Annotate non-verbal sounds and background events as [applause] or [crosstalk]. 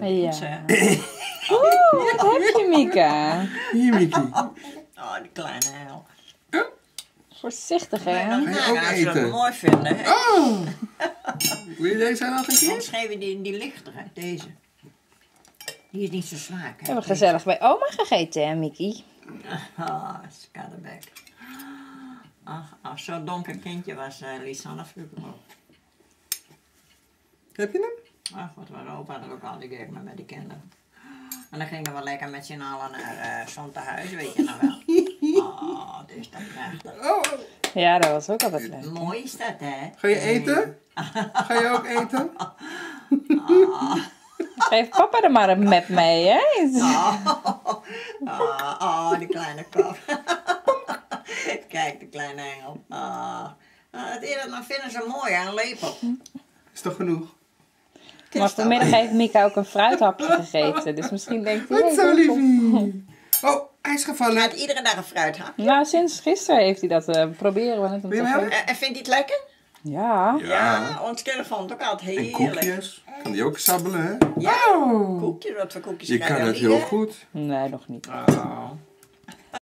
Ja. Oeh, wat heb je, Mika? Hier, Mickey. Oh, die kleine hel. Voorzichtig, hè? je ook Nou, als ze dat eten? mooi vinden. hè. Oh! Wil je deze nog een keer? Anders geven we die, die lichtere, deze. Die is niet zo zwaar. We hebben gezellig bij oma gegeten, hè, Mickey? Ah, skaddebek. Ach, als zo'n donker kindje was uh, Lisanne vroeger ook. Heb je hem? Ach, wat was opa er ook al die keer met die kinderen. En dan gingen we lekker met z'n allen naar uh, Zontehuis, weet je nou wel. [laughs] Oh, dit is dat prachtig. Oh, oh. Ja, dat was ook altijd leuk. Mooi is dat, hè? Ga je eten? Ga je ook eten? Geef papa er maar een map mee, hè? Oh, oh, oh, die kleine kop. [laughs] Kijk, de kleine engel. Ah, Ah, het eerder dan vinden ze mooi aan een lepel. Is toch genoeg? Maar vanmiddag heeft Mika ook een fruithapje [laughs] gegeten. Dus misschien denkt hij... Wat zo, liefie. Oh, hij is Hij gevallen. had iedere dag een fruithap. Nou, sinds gisteren heeft hij dat. eh, proberen we het Wil je? En, en vindt hij het lekker? Ja. Ja, ons kinderen vonden het ook altijd En heerlijk. koekjes. Kan die ook sabbelen, hè? Ja, Oh. koekjes, wat voor koekjes Je kan het heel goed. Nee, nog niet. Oh.